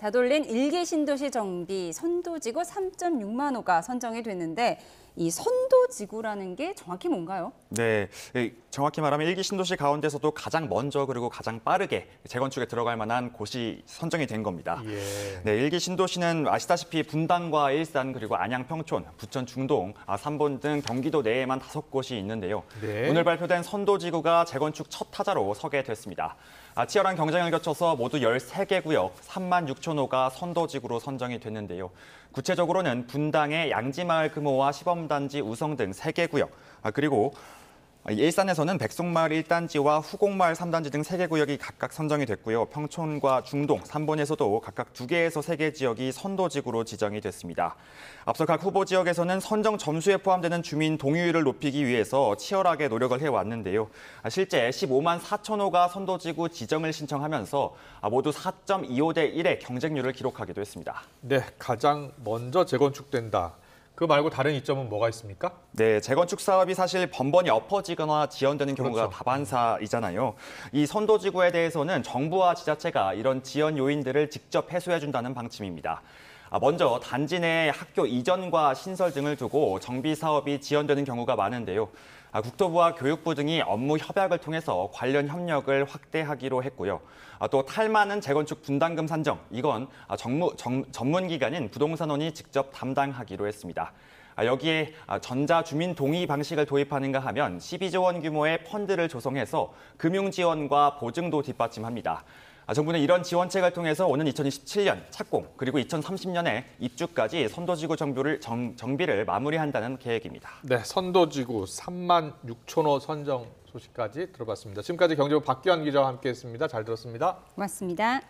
다돌린 일개 신도시 정비 선도지구 3.6만 호가 선정이 됐는데 이 선도지구라는 게 정확히 뭔가요? 네, 예, 정확히 말하면 일기 신도시 가운데서도 가장 먼저 그리고 가장 빠르게 재건축에 들어갈 만한 곳이 선정이 된 겁니다. 예. 네, 일기 신도시는 아시다시피 분당과 일산 그리고 안양 평촌, 부천 중동, 아, 삼본 등 경기도 내에만 다섯 곳이 있는데요. 네. 오늘 발표된 선도지구가 재건축 첫 타자로 서게 됐습니다. 아, 치열한 경쟁을 거쳐서 모두 13개 구역 3만 6천 호가 선도지구로 선정이 됐는데요. 구체적으로는 분당의 양지마을 금호와 시범단지 우성 등 3개 구역, 아, 그리고 일산에서는 백송마을 1단지와 후곡마을 3단지 등 3개 구역이 각각 선정이 됐고요. 평촌과 중동, 삼본에서도 각각 2개에서 3개 지역이 선도지구로 지정이 됐습니다. 앞서 각 후보 지역에서는 선정 점수에 포함되는 주민 동의율을 높이기 위해서 치열하게 노력을 해왔는데요. 실제 15만 4천 호가 선도지구 지정을 신청하면서 모두 4.25대 1의 경쟁률을 기록하기도 했습니다. 네, 가장 먼저 재건축된다. 그 말고 다른 이점은 뭐가 있습니까? 네, 재건축 사업이 사실 번번이 엎어지거나 지연되는 경우가 그렇죠. 다반사이잖아요. 이 선도지구에 대해서는 정부와 지자체가 이런 지연 요인들을 직접 해소해준다는 방침입니다. 아, 먼저 단지 내 학교 이전과 신설 등을 두고 정비 사업이 지연되는 경우가 많은데요. 아, 국토부와 교육부 등이 업무 협약을 통해서 관련 협력을 확대하기로 했고요. 아, 또 탈만은 재건축 분담금 산정, 이건 아, 정무, 정- 전문기관인 부동산원이 직접 담당하기로 했습니다. 아, 여기에 아, 전자 주민 동의 방식을 도입하는가 하면 12조 원 규모의 펀드를 조성해서 금융 지원과 보증도 뒷받침합니다. 아, 정부는 이런 지원책을 통해서 오는 2027년 착공 그리고 2030년에 입주까지 선도지구 정비를, 정, 정비를 마무리한다는 계획입니다. 네, 선도지구 3만 6천 호 선정 소식까지 들어봤습니다. 지금까지 경제부 박기환 기자와 함께했습니다. 잘 들었습니다. 고맙습니다.